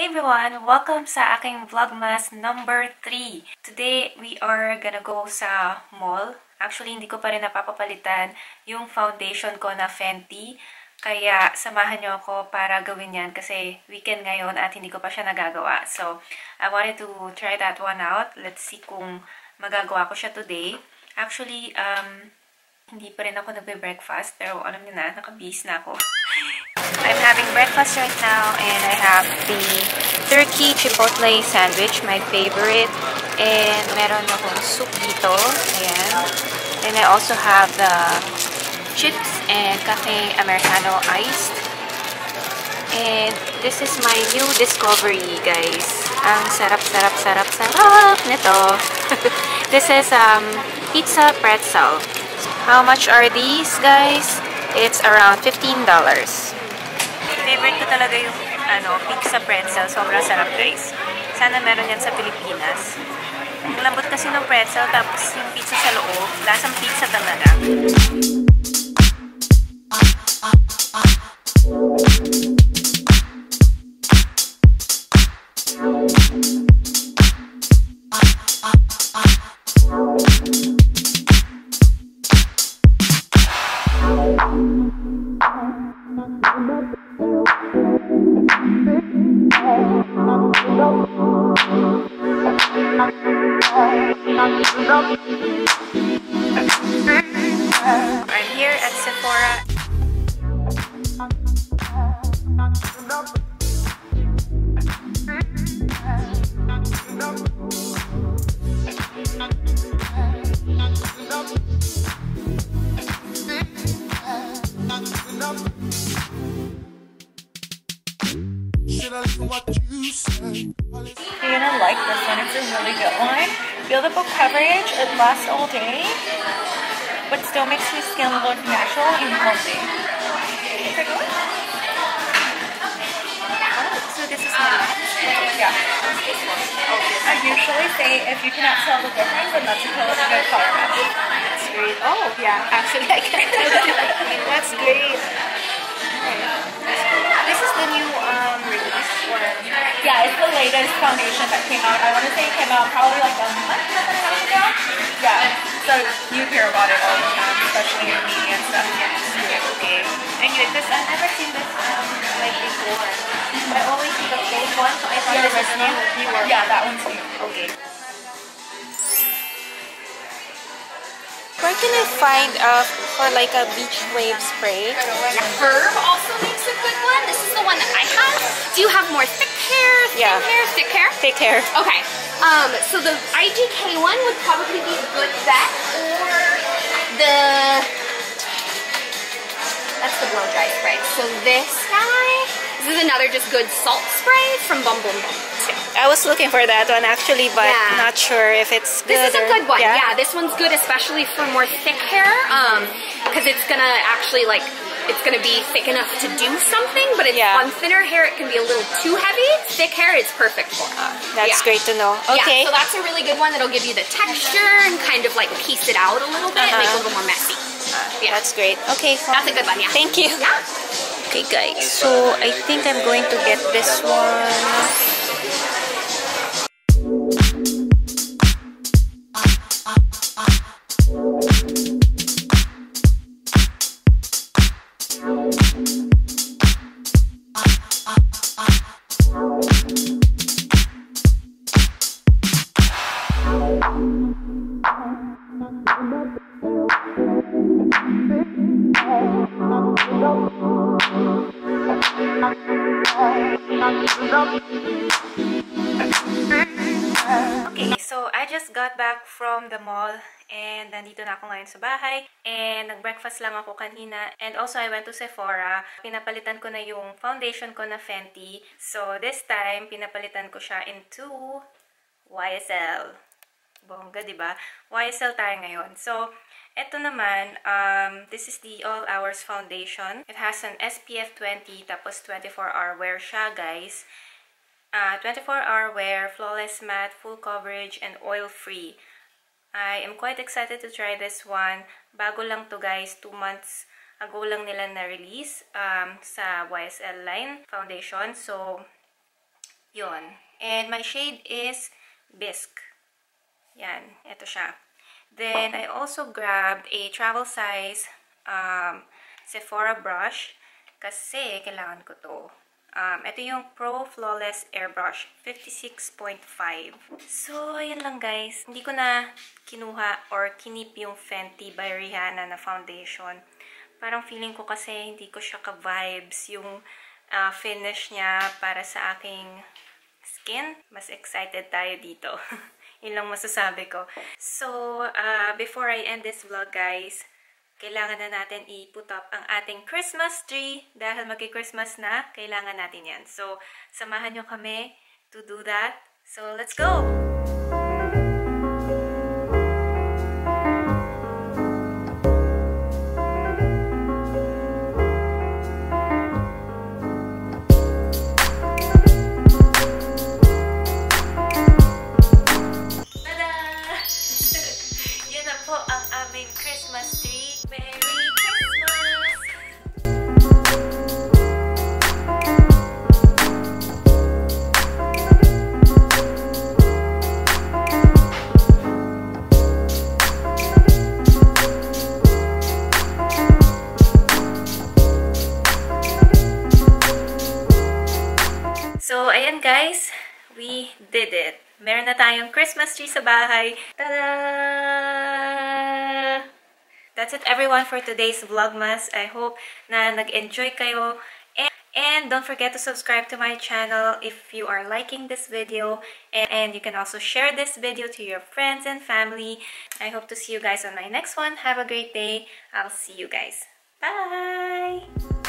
Hey everyone! Welcome sa aking Vlogmas number 3. Today, we are gonna go sa mall. Actually, hindi ko pa rin napapapalitan yung foundation ko na Fenty. Kaya, samahan nyo ako para gawin yan kasi weekend ngayon at hindi ko pa siya nagagawa. So, I wanted to try that one out. Let's see kung magagawa ko siya today. Actually, um, hindi pa rin ako nagbe-breakfast. Pero alam niyo na, nakabihis na ako. I'm having breakfast right now and I have the turkey chipotle sandwich, my favorite. And meron akong soup dito. Ayan. And I also have the chips and cafe americano iced. And this is my new discovery, guys. Ang sarap, sarap, sarap, sarap nito. this is um, pizza pretzel. How much are these, guys? It's around $15 favorite ko talaga yung ano, pizza pretzel. Sobrang sarap, guys. Sana meron yan sa Pilipinas. Ang lambot kasi ng pretzel, tapos yung pizza sa loob. Lasang pizza talaga. I'm here at Sephora. I listen what you say? You're gonna like this one. It's a really good one. Buildable coverage. It lasts all day, but still makes your skin look natural and healthy. Take a look. So this is my Yeah. I usually say if you cannot tell the difference, then that's a good color match. That's great. Oh, Yeah. actually, I can tell the difference. That's great. This is the new um, release. Or, Yeah, it's the latest foundation that came out. I want to say it came out probably like a month and a half ago. Yeah. So you hear about it all the time, especially in media and stuff. Yeah. okay. Anyway, this I've never seen this um, like before. I always see the old one, so I thought Yeah, this is new. Yeah, that one's new. Okay. Can I find uh, for like a beach wave spray? Verb also makes a good one. This is the one that I have. Do you have more thick hair, thin Yeah. hair, thick hair? Take care. Okay. Um, so the IGK one would probably be a good bet, or the that's the blow dry spray. So this guy, this is another just good salt spray from Bum Bum Bum. I was looking for that one actually, but Yeah. not sure if it's good. This is a good one. Yeah? this one's good, especially for more thick hair, um, because it's gonna actually like it's gonna be thick enough to do something, but it's Yeah. on thinner hair it can be a little too heavy. Thick hair it's perfect for. That's Yeah. great to know. Okay. Yeah, so that's a really good one that'll give you the texture and kind of like piece it out a little bit, make it a Uh-huh. little more messy. yeah. That's great. Okay. That's a good one, yeah. Thank you. Yeah. Okay, guys. So I think I'm going to get this one. Okay, so I just got back from the mall and nandito na ako ngayon sa bahay and nag-breakfast lang ako kanina and also I went to Sephora. Pinapalitan ko na yung foundation ko na Fenty. So this time, pinapalitan ko siya into YSL. Bongga, di ba? YSL tayo ngayon. So, eto naman, um, this is the All Hours Foundation. It has an SPF 20 tapos 24-hour wear siya, guys. Uh, 24-hour wear, flawless matte, full coverage, and oil-free. I am quite excited to try this one. Bago lang to guys, 2 months ago lang nila na-release um, sa YSL line foundation. So, Yon. And my shade is Bisque. Yan. Ito siya. Then, I also grabbed a travel size um, Sephora brush kasi kailangan ko to. Um, ito yung Pro Flawless Airbrush 56.5. So, ayun lang guys. Hindi ko na kinuha or kinip yung Fenty by Rihanna na foundation. Parang feeling ko kasi hindi ko siya ka-vibes yung uh, finish niya para sa aking skin. Mas excited tayo dito. Yun lang masasabi ko. So, uh, before I end this vlog guys, kailangan na natin i-put up ang ating Christmas tree. Dahil magki-Christmas na, kailangan natin yan. So, samahan nyo kami to do that. So, let's go! Guys, we did it. Meron na tayong Christmas tree sa bahay. Tada! That's it everyone for today's Vlogmas. I hope na nag-enjoy kayo. And, and don't forget to subscribe to my channel if you are liking this video. And, and you can also share this video to your friends and family. I hope to see you guys on my next one. Have a great day. I'll see you guys. Bye!